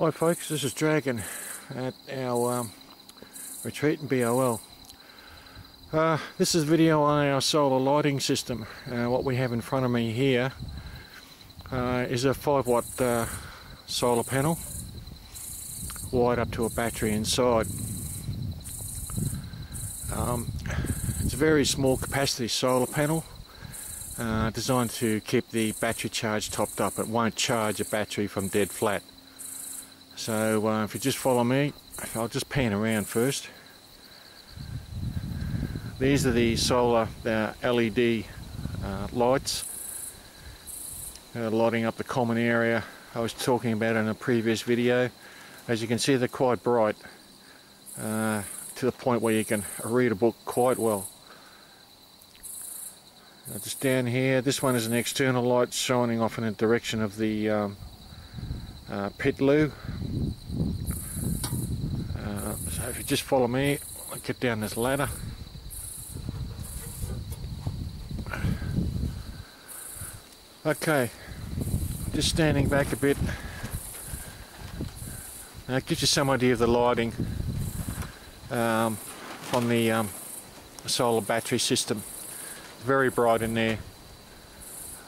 Hi folks, this is Dragon at our um, retreat in BOL. Uh, this is video on our solar lighting system. Uh, what we have in front of me here uh, is a 5 watt uh, solar panel wired up to a battery inside. Um, it's a very small capacity solar panel uh, designed to keep the battery charge topped up. It won't charge a battery from dead flat. So uh, if you just follow me, I'll just pan around first. These are the solar uh, LED uh, lights uh, lighting up the common area I was talking about in a previous video. As you can see they're quite bright uh, to the point where you can read a book quite well. Just down here, this one is an external light shining off in the direction of the um, uh, pit loo. If you just follow me, I'll get down this ladder. Okay, just standing back a bit. Now gives you some idea of the lighting um, from the um, solar battery system. Very bright in there.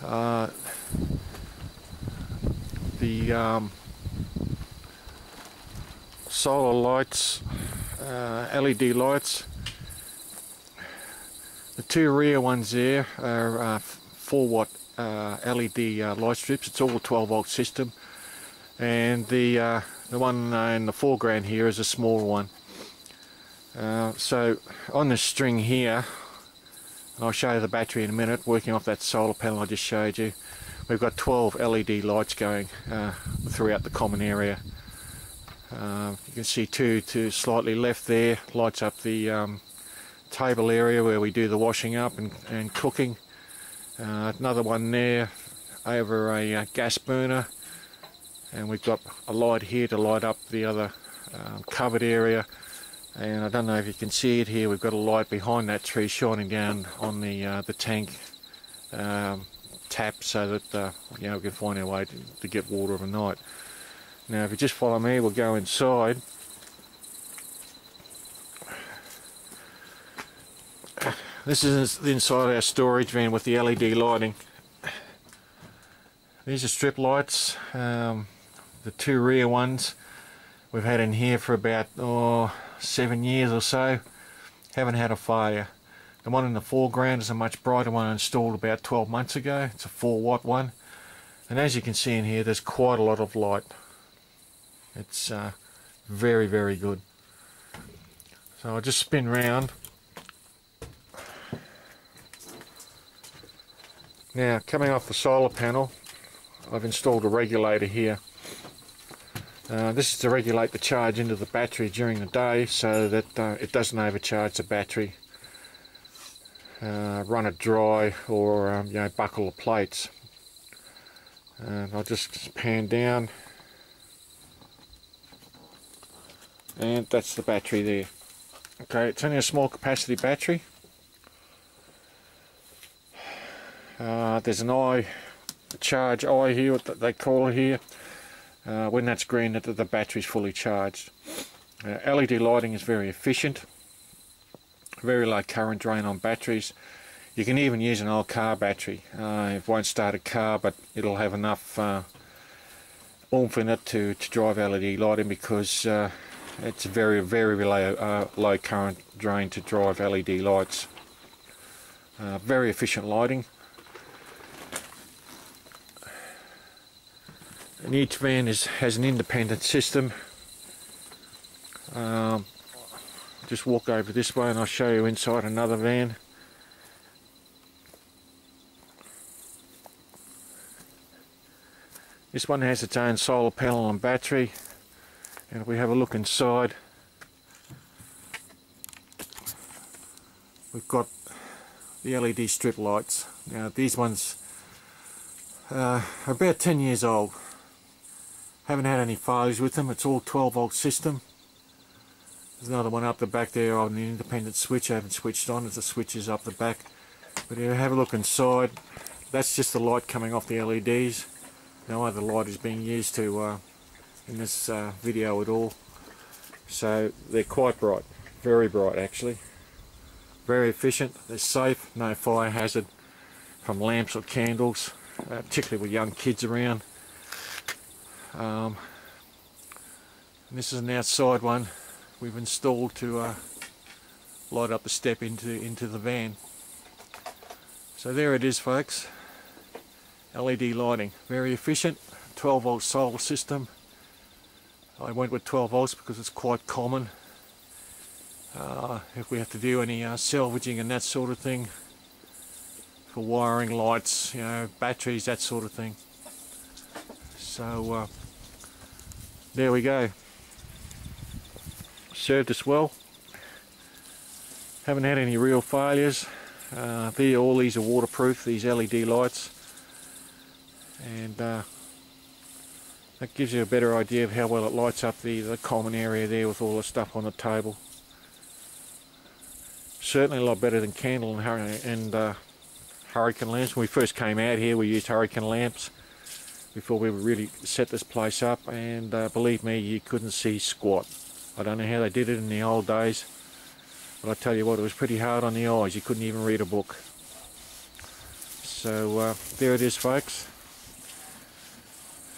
Uh, the um, solar lights, uh, LED lights. The two rear ones there are uh, 4 watt uh, LED uh, light strips. It's all a 12 volt system, and the uh, the one in the foreground here is a small one. Uh, so on this string here, I'll show you the battery in a minute. Working off that solar panel I just showed you we've got 12 LED lights going uh, throughout the common area. Uh, you can see two to slightly left there, lights up the um, table area where we do the washing up and, and cooking. Uh, another one there over a uh, gas burner and we've got a light here to light up the other um, covered area and I don't know if you can see it here we've got a light behind that tree shining down on the uh, the tank um, tap so that uh, you know we can find our way to, to get water overnight. Now if you just follow me we'll go inside. This is the inside of our storage van with the LED lighting. These are strip lights, um, the two rear ones we've had in here for about oh, seven years or so. Haven't had a fire. The one in the foreground is a much brighter one installed about 12 months ago. It's a 4 watt one. And as you can see in here, there's quite a lot of light. It's uh, very, very good. So I'll just spin round. Now, coming off the solar panel, I've installed a regulator here. Uh, this is to regulate the charge into the battery during the day so that uh, it doesn't overcharge the battery uh, run it dry or um, you know buckle the plates and I'll just pan down and that's the battery there. Okay it's only a small capacity battery. Uh, there's an eye charge eye here what they call it here. Uh, when that's green the, the battery's fully charged. Uh, LED lighting is very efficient. Very low current drain on batteries. You can even use an old car battery. Uh, it won't start a car, but it'll have enough uh, oomph in it to, to drive LED lighting because uh, it's very, very low, uh, low current drain to drive LED lights. Uh, very efficient lighting. And each van is, has an independent system. Um, just walk over this way and I'll show you inside another van. This one has its own solar panel and battery and if we have a look inside we've got the LED strip lights. Now these ones uh, are about 10 years old. Haven't had any failures with them. It's all 12 volt system. There's another one up the back there on the independent switch. I haven't switched on as the switch is up the back. But if you have a look inside, that's just the light coming off the LEDs. No other light is being used to uh, in this uh, video at all. So they're quite bright, very bright actually. Very efficient, they're safe, no fire hazard from lamps or candles, uh, particularly with young kids around. Um, this is an outside one we've installed to uh, light up the step into into the van. So there it is folks. LED lighting, very efficient, 12 volt solar system. I went with 12 volts because it's quite common. Uh, if we have to do any uh, salvaging and that sort of thing for wiring lights, you know, batteries, that sort of thing. So uh, there we go. Served us well. Haven't had any real failures. Uh, all these are waterproof, these LED lights. And uh, that gives you a better idea of how well it lights up the, the common area there with all the stuff on the table. Certainly a lot better than candle and, and uh, hurricane lamps. When we first came out here we used hurricane lamps before we really set this place up and uh, believe me you couldn't see squat. I don't know how they did it in the old days but I tell you what it was pretty hard on the eyes you couldn't even read a book. So uh, there it is folks.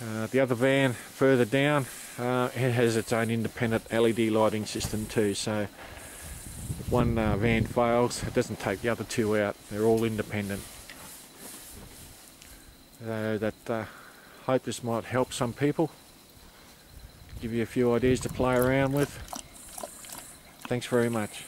Uh, the other van further down uh, it has its own independent LED lighting system too so if one uh, van fails it doesn't take the other two out they're all independent. So that uh, hope this might help some people give you a few ideas to play around with. Thanks very much.